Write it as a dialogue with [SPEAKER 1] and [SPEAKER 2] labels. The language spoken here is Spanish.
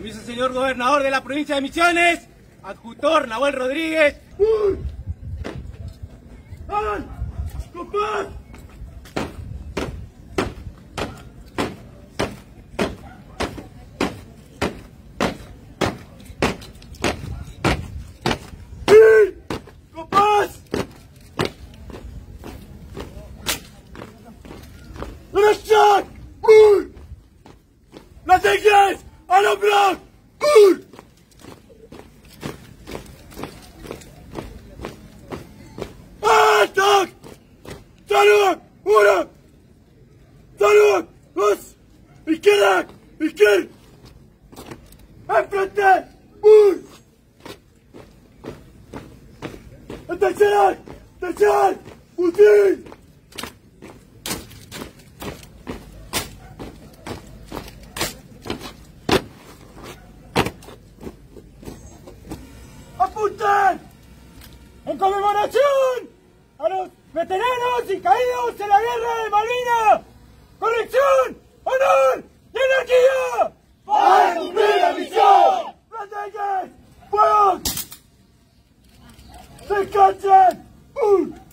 [SPEAKER 1] Permiso, señor gobernador de la provincia de Misiones. Adjutor Nahuel Rodríguez. ¡Compás! Bana bırak! Vur! Atak! Tanık! Vurun! Tanık! Hız! İkirak! İkir! Hepletten! Vur! Ateşler! Ateşler! Bu değil! ¡Apunten! ¡En conmemoración a los veteranos y caídos en la guerra de Malvinas! ¡Corrección! ¡Honor! ¡Y energía! ¡Para cumplir la misión! ¡Plateques! ¡Fuego! ¡Descansen! ¡Uh!